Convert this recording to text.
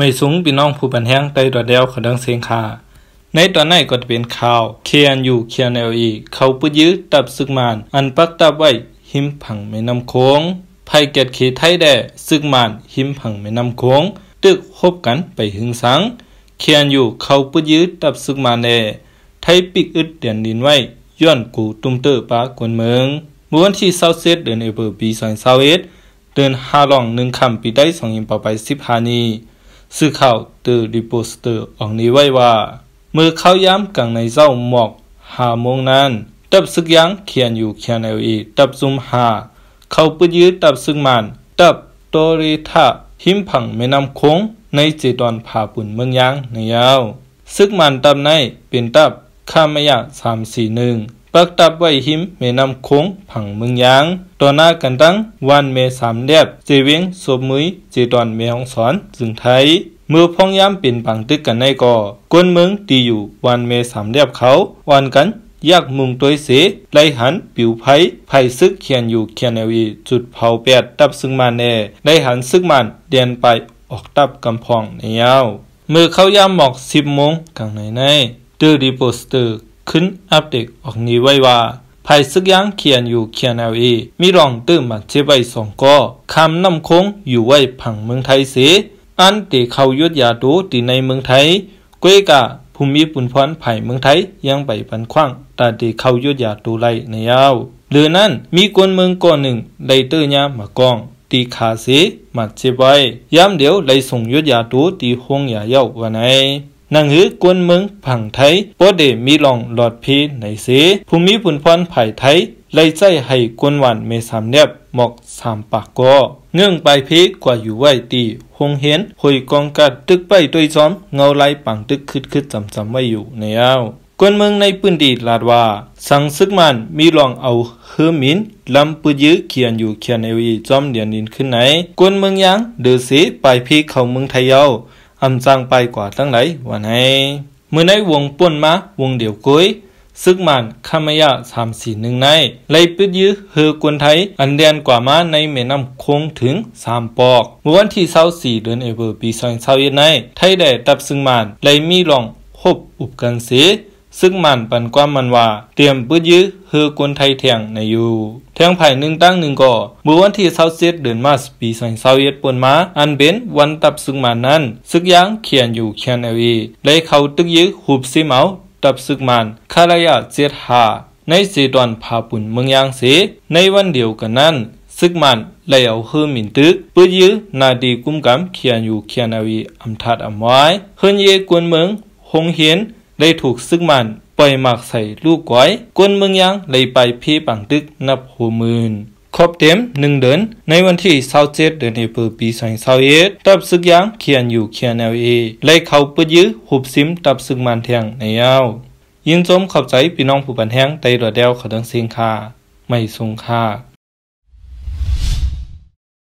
ไม่สูงพี่น้องผู้บันแห้งใต้รอดเดียวขดังเสียงคาในตอนนั้นก็จะเป็นข่าว KNU KNLE เขาปุยื้อตับซึกมาน อันปักตับไว้ หิมผังแม่น้ำโขงภัยเกตเขไทยแด่ซึกมาน หิมผังแม่น้ำโขงตึกพบกันไปหึงสัง KNU เขาปุยื้อตับซึกมานแด่ไทยปิกอึดเดียนดินไว้ ย้อนกูตุ้มเตอปากวนเมืองเมื่อวันที่27เดือนเอเบอร์ปี2021เดือน5ลอง1ค่ำปีได้2ยิมปไป15นี้ สื่อข่าวเตอร์รีโพสเตอร์ออกนี้ไว้ว่า เมื่อเขาย้ำกังในเจ้าหมอกหาโมงนั้น ตับซึกยังเขียนอยู่เขียนเอาอีตับซุมหา เขาปืยืดตับซึกมัน ตับโตริทะหิมผังแม่น้ำคงในเจตอนผาปุ่นเมืองยังในยาวซึกมันตับในเป็นตับข้ามยะสามสี่หนึ่ง ปักตับไว้หิมแม่น้ำคงผังเมืองยังต่อหน้ากันตั้งวันเมสามเดียบเจเวงสมมุยเจตอนเมฮองสอนจึงไทยเมื่อพ้องย้ำเป็นปังตึกกันในก่อกวนเมืองตีอยู่วันเมสามเรียบเขาวันกันยากมุงตัวเสไลหันปิวไผไผซึกเขียนอยู่เขียนเอวีจุดเผาแปดตับซึ่งมันแน่ไลหันซึกมันเดียนไปออกตับกำพองในยาวเมื่อเขายามหมอกสิบโมงกลางในในเดอรีโปสเตอร์ ขึ้นอัปเดตออกนี้ไว้ว่าไผซึกยังเขียนอยู่เขียนเอาเอมีรองตื้มมาเจ็บไว้สองก็คำน้ำคงอยู่ไว้ผังเมืองไทยเสอันตีเขายุดยาดูตีในเมืองไทยก้วยกะภูมิปุ่นพรไผ่เมืองไทยยังไปปันคว้างตาตีเขายุดยาดูไลในยาวหรือนั้นมีคนเมืองก่อนหนึ่งไดเตอร์ยามากองตีขาเสมาเจ็บไว้ย้ำเดียวไลส่งยุดยาดูตีห้องยาเย้าวันไหน นังหือกวนเมืองผังไทยปอเดมีลองหลอดพีในเสภูมิปุนพรไผ่ไทยไลใจให้กวนหวันเมสามเนียบหมอกสามปากก็เนื่องไปพีกว่าอยู่ไว้ตีหงเห็นหอยกองกัดตึกไปด้วยซ้อมเงาไล่ปังตึกคึดคึดจำจำไว้อยู่ในเอาวกวนเมืองในปืนดีลาดว่า สังซึกมันมีลองเอาเฮอมินลำปืยื้อเขียนอยู่เขียนเอวีจอมเดียนินขึ้นไหนกวนเมืองยังเดือสีไปพีเข้าเมืองไทยเยา อำจังไปกว่าตั้งไหนวันให้เมื่อในวงป่วนมาวงเดียวกุ้ยซึกมันขามยะสามสี่หนึ่งในไลปิดยื้อเฮอกคนไทย อันเดียนกว่ามาในแม่น้ำคงถึงสามปอกเมื่อวันที่เศร้าสี่เดือนเอเวอร์ปีสองเศร้าเย็นใน ไทยได้ตับซึกมันไลมีลองพบอุบกันเสีย ซึ่งมันปันความมันว่า เตรียมปื้ดยื้อเฮือกวนไทยแทงในอยู่แทงไผ่หนึ่งตั้งหนึ่งก่อเมื่อวันที่เศร้าเสียเดือนมาสปีสองเศร้าเยดปนมา อันเป็นวันตับซึ่งมันนั้น ซึกยังเขียนอยู่เขียนเอาวีเลยเขาตึกยื้อหุบซิเมาตับซึกมันคารายาเจ็ดหาในสีดอนพาปุ่นเมืองยางเสในวันเดียวกันนั้น ซึกมันเลยเอาเฮือมินตึกปื้ดยื้อนาดีกุมกำเขียนอยู่เขียนเอาวีอำทัดอำไว้เฮินเยกวนเมืองหงเหียน ได้ถูกซึกมันปล่อยหมากใส่ลูกก้อยกวนเมืองยังเลยไปพี่ปังตึกนับหัวหมื่นครบเต็มหนึ่งเดือนในวันที่27เดือนเอพฤปี2021ตับซึกยังเขียนอยู่เขียน LA เลยเข้าปึยื้อหุบซิมตับซึกมันแทงในยาวยินจมข้าใจพี่น้องผู้บันแห้งไตรอดแดวเขาดังเสียงคาไม่สงค่า